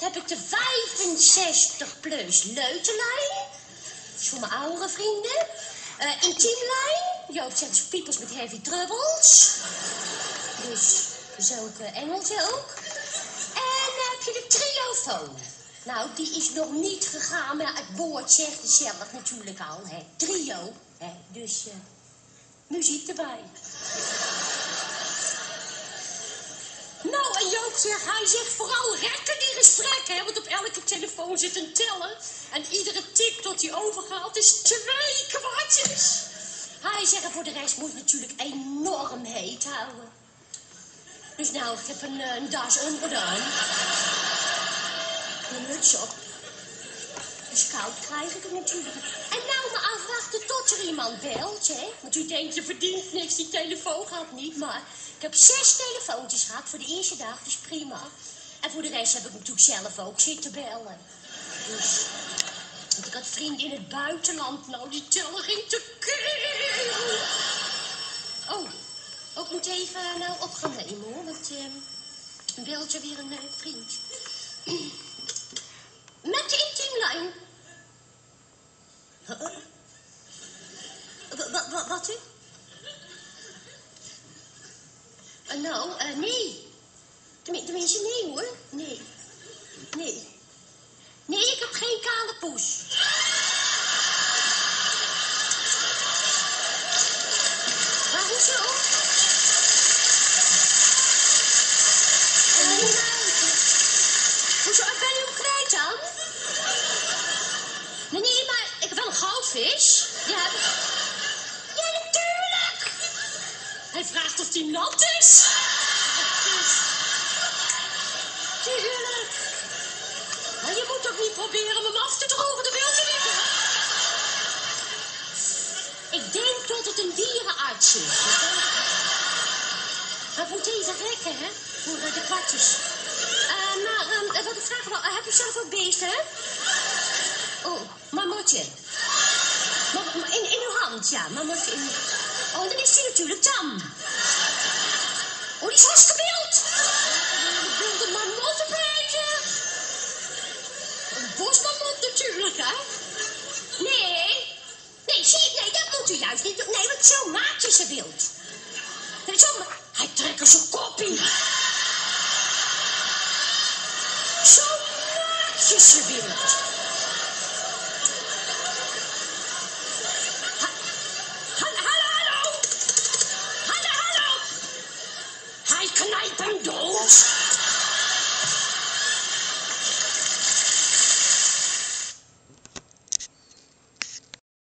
heb ik de 65 plus leutenlijn. Dat is voor mijn oudere vrienden. Uh, intiemlijn. Joop zegt piepers met heavy troubles. Dus zulke engeltje ook. En dan heb je de triofoon. Nou, die is nog niet gegaan, maar het woord zegt het zelf natuurlijk al. Hè. Trio. Hè. Dus uh, muziek erbij. Nou, en Joop zegt, hij zegt vooral rekken hè, want op elke telefoon zit een teller. En iedere tik tot hij overgaat is twee kwartjes. Hij zegt, voor de rest moet natuurlijk enorm heet houden. Dus nou, ik heb een, een das onderaan. Een muts op. Dus koud krijg ik het natuurlijk. En nou maar afwachten tot er iemand belt, hè. Want u denkt, je verdient niks, die telefoon gaat niet. Maar ik heb zes telefoontjes gehad voor de eerste dag, dus prima. En voor de rest heb ik natuurlijk zelf ook zitten bellen. Dus... Want ik had vrienden in het buitenland, nou, die teller ging te keel. Oh, ook moet even nou op gaan nemen, hoor. Want uh, een beeldje weer een uh, vriend. Met de intiemlijn. Wat, wat, u? Uh, nou, uh, nee. Tenminste, nee hoor. Nee. Nee. Nee, ik heb geen kale poes. Maar hoezo? Hoezo? Ben je hem kwijt dan? Nee, nee, maar ik heb wel een goudvis. Ja, ja natuurlijk. Hij vraagt of die nat is. Tuurlijk. Maar je moet toch niet proberen hem af te drogen, dat wil je niet. Ik denk dat het een dierenarts is. Hij moet even rekken, hè, voor uh, de kwartjes. Uh, maar, um, wat ik vraag wel, heb je zelf ook beesten? Oh, mamotje. In, in uw hand, ja, mamotje. In... Oh, dan is hij natuurlijk tam. Oh, die is hartstikke Nee. Nee, zie Nee, dat moet u juist niet doen. Nee, want zo maakt je ze wild. Nee, zo ma Hij trekt zijn kop in. Zo maakt je ze wild.